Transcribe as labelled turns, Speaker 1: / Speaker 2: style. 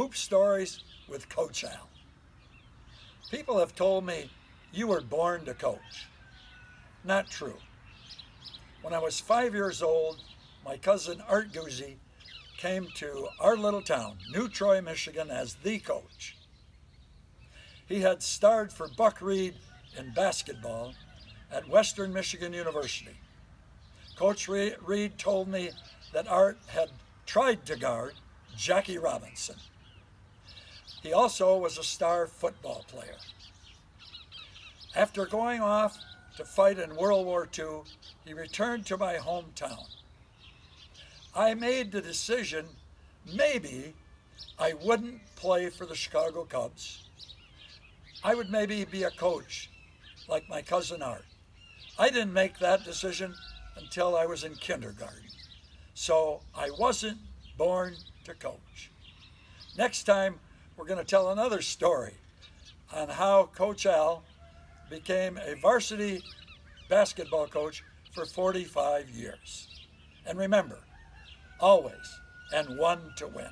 Speaker 1: Hoop Stories with Coach Al. People have told me you were born to coach. Not true. When I was five years old, my cousin Art Guzzi came to our little town, New Troy, Michigan, as the coach. He had starred for Buck Read in basketball at Western Michigan University. Coach Read told me that Art had tried to guard Jackie Robinson. He also was a star football player. After going off to fight in World War II, he returned to my hometown. I made the decision maybe I wouldn't play for the Chicago Cubs. I would maybe be a coach like my cousin Art. I didn't make that decision until I was in kindergarten. So I wasn't born to coach. Next time, we're going to tell another story on how Coach Al became a varsity basketball coach for 45 years. And remember, always, and one to win.